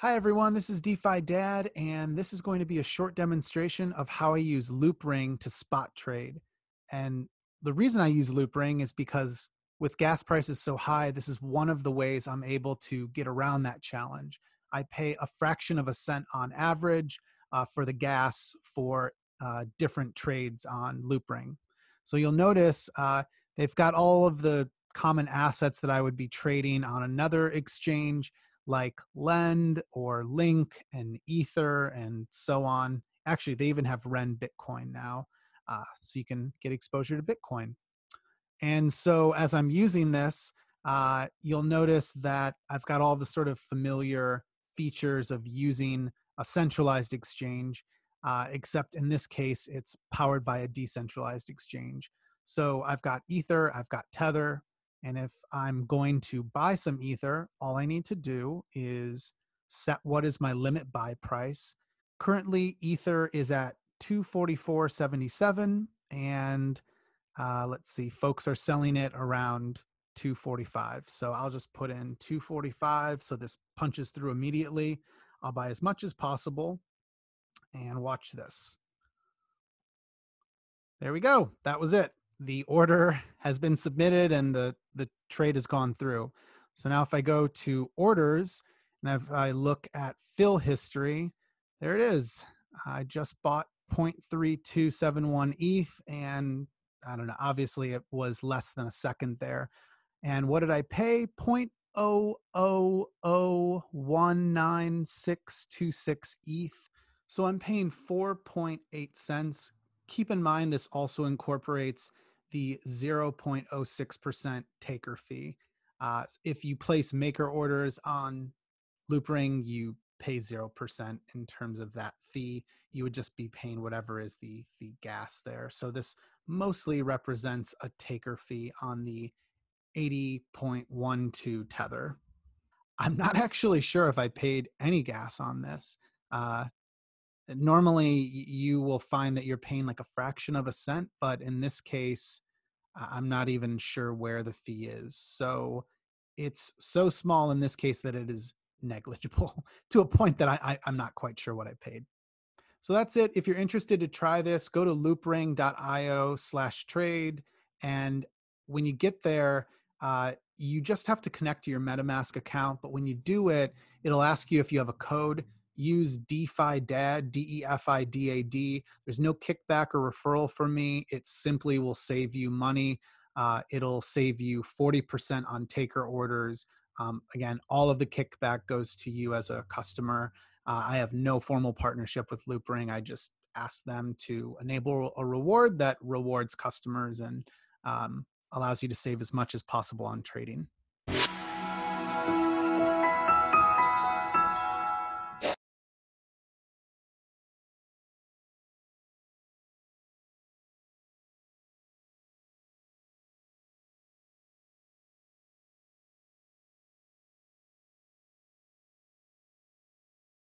Hi everyone, this is DeFi Dad, and this is going to be a short demonstration of how I use Loopring to spot trade. And the reason I use Loopring is because with gas prices so high, this is one of the ways I'm able to get around that challenge. I pay a fraction of a cent on average uh, for the gas for uh, different trades on Loopring. So you'll notice uh, they've got all of the common assets that I would be trading on another exchange like Lend or Link and Ether and so on. Actually, they even have Ren Bitcoin now, uh, so you can get exposure to Bitcoin. And so as I'm using this, uh, you'll notice that I've got all the sort of familiar features of using a centralized exchange, uh, except in this case, it's powered by a decentralized exchange. So I've got Ether, I've got Tether, and if I'm going to buy some Ether, all I need to do is set what is my limit buy price. Currently, Ether is at 244.77, and uh, let's see, folks are selling it around 245. So I'll just put in 245 so this punches through immediately. I'll buy as much as possible and watch this. There we go. That was it the order has been submitted and the, the trade has gone through. So now if I go to orders and if I look at fill history, there it is. I just bought 0.3271 ETH and I don't know, obviously it was less than a second there. And what did I pay? 0.000196626 ETH. So I'm paying 4.8 cents. Keep in mind this also incorporates the 0.06% taker fee. Uh, if you place maker orders on Loopring, you pay 0% in terms of that fee. You would just be paying whatever is the, the gas there. So this mostly represents a taker fee on the 80.12 tether. I'm not actually sure if I paid any gas on this. Uh, normally you will find that you're paying like a fraction of a cent but in this case i'm not even sure where the fee is. So it's so small in this case that it is negligible to a point that I, I i'm not quite sure what i paid. So that's it. If you're interested to try this go to loopring.io slash trade and when you get there uh, you just have to connect to your metamask account but when you do it it'll ask you if you have a code use DeFi Dad, D E F I D A D. There's no kickback or referral from me. It simply will save you money. Uh, it'll save you 40% on taker orders. Um, again, all of the kickback goes to you as a customer. Uh, I have no formal partnership with Loopring. I just ask them to enable a reward that rewards customers and um, allows you to save as much as possible on trading.